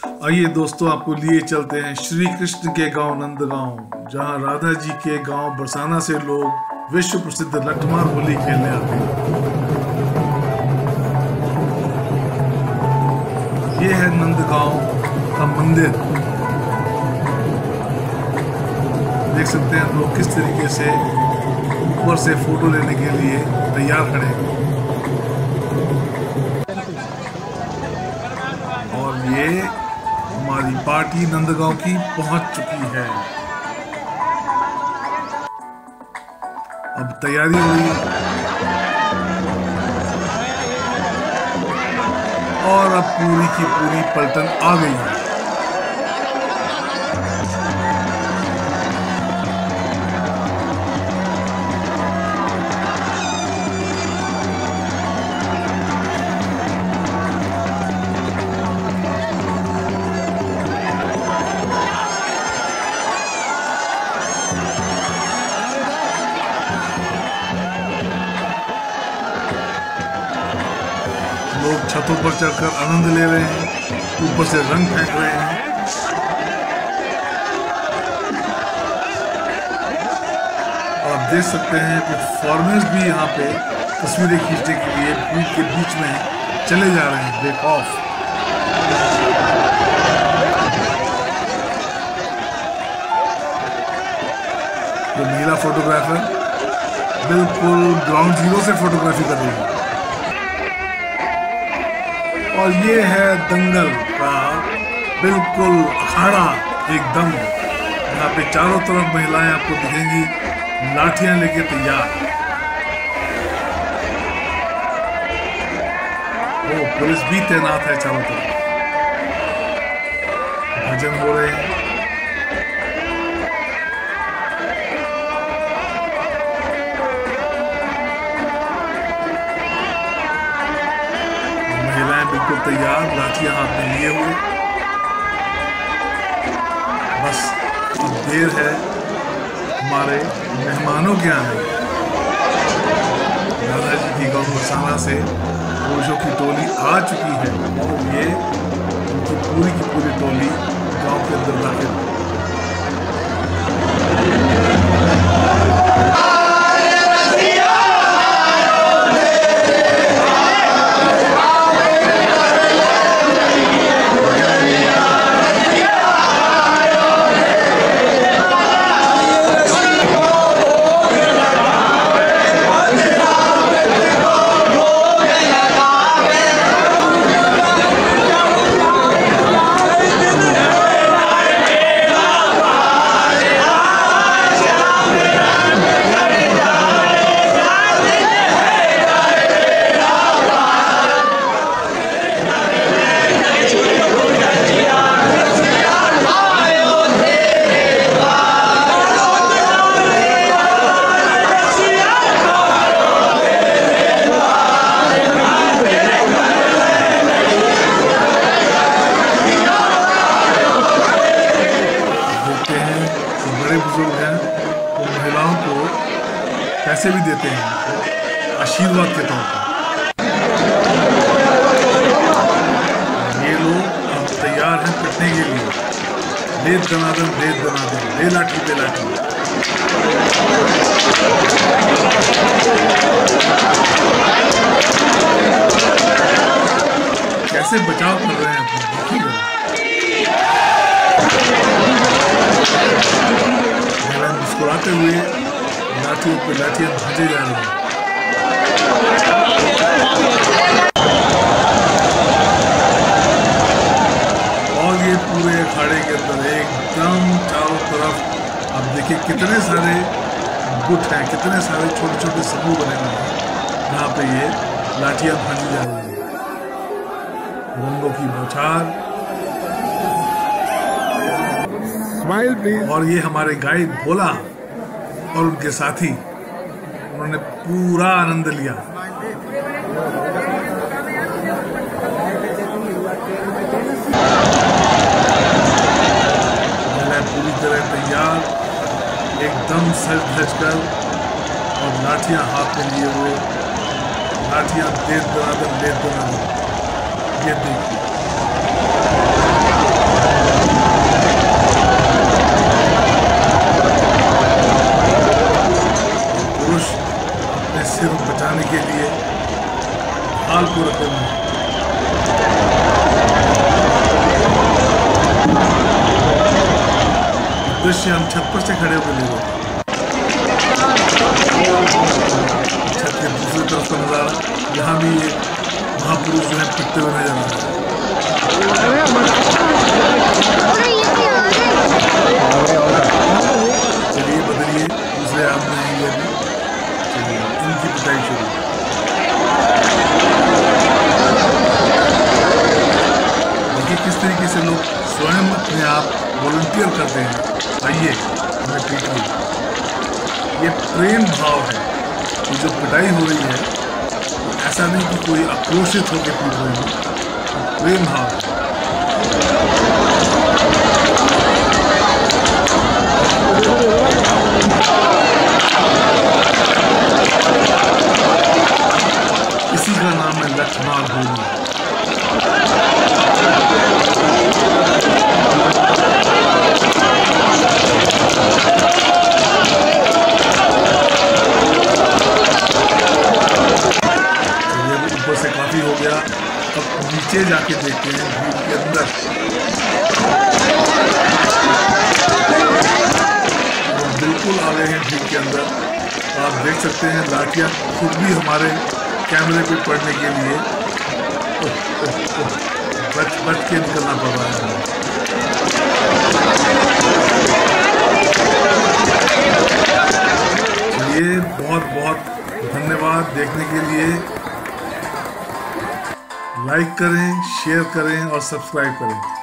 आइए दोस्तों, आपको लिए चलते हैं श्री कृष्ण के गाँव नंदगांव, जहाँ राधा जी के गाँव बरसाना से लोग विश्व प्रसिद्ध लठमार होली खेलने आते हैं। ये है नंदगांव का मंदिर। देख सकते हैं लोग किस तरीके से ऊपर से फ़ोटो लेने के लिए तैयार खड़े हैं। पार्टी नंदगांव की पहुँच चुकी है। अब तैयारी हुई और अब पूरी की पूरी पलटन आ गई है। लोग छतों पर चढ़कर आनंद ले रहे हैं, ऊपर से रंग फेंक रहे हैं। आप देख सकते हैं कुछ फॉरनर्स भी यहाँ पे तस्वीरें खींचने के लिए भीड़ के बीच में चले जा रहे हैं बेक ऑफ़ तो महिला फोटोग्राफर बिल्कुल ग्राउंड ज़ीरो से फोटोग्राफी कर रही है। और ये है दंगल का बिल्कुल अखाड़ा एकदम। यहाँ पे चारों तरफ़ महिलाएँ आपको दिखेंगी, लाठियाँ लेके तैयार। वो पुलिस भी तैनात है चारों तरफ़। भजन हो रहे हैं। बिल्कुल तैयार लाठियाँ हाथ में लिए हुए। बस अब देर है। हमारे मेहमानों के आने। दादाजी की गाँव मसाना से पुरुषों की टोली आ चुकी है। और ये उनकी पूरी की पूरी टोली गाँव के अंदर दाखिल। पैसे भी देते हैं। आशीर्वाद के तौर पर। ये लोग तैयार हैं पिटने के लिए। भेद दनादन भेद दनादन दे लाठी दे लाठी। कैसे बचाव कर रहे हैं अपना? देखिए मुस्कुराते हुए लाठियों पे लाठियाँ भाजे जा रही हैं और ये पूरे अखाड़े के अंदर एकदम चारों तरफ़ आप देखिए कितने सारे गुट हैं कितने सारे छोटे छोटे समूह बने हुए हैं। जहाँ पे ये लाठियाँ भाजी जा रही हैं। रंगों की बौछार। स्माइल प्लीज़ और ये हमारे गाइड भोला। और उनके साथी, उन्होंने पूरा आनंद लिया। पूरी तरह तैयार, एकदम सज धज कर और लाठियाँ हाथ में लिए हुए, लाठियाँ देर दरादर देर दरादर। ये देखिए। दृश्य हम छत पर से खड़े होकर ले रहे छत के दूसरी तरफ़ का नज़ारा यहाँ भी ये महापुरुष जो है पिटते हुए नज़र आ रहे हैं चलिए बदलिए दूसरे में आएँगे अभी चलिए इनकी पिटाई शुरू देखिए किस तरीके से लोग स्वयं अपने आप वॉलंटियर करते हैं। आइए, हमें पीटिए ये प्रेम भाव है ये जो पिटाई हो रही है, ऐसा नहीं कि कोई आक्रोशित होकर पीट रही है तो प्रेम भाव है। नीचे जाके देखते हैं भीड़ के अंदर। बिल्कुल आ गए हैं भीड़ के अंदर। आप देख सकते हैं लाठियाँ खुद भी हमारे कैमरे पे पड़ने के लिए। बच बच के निकलना पड़ रहा है। चलिए बहुत बहुत धन्यवाद देखने के लिए। लाइक करें शेयर करें और सब्सक्राइब करें।